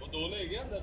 वो दो ले गया अंदर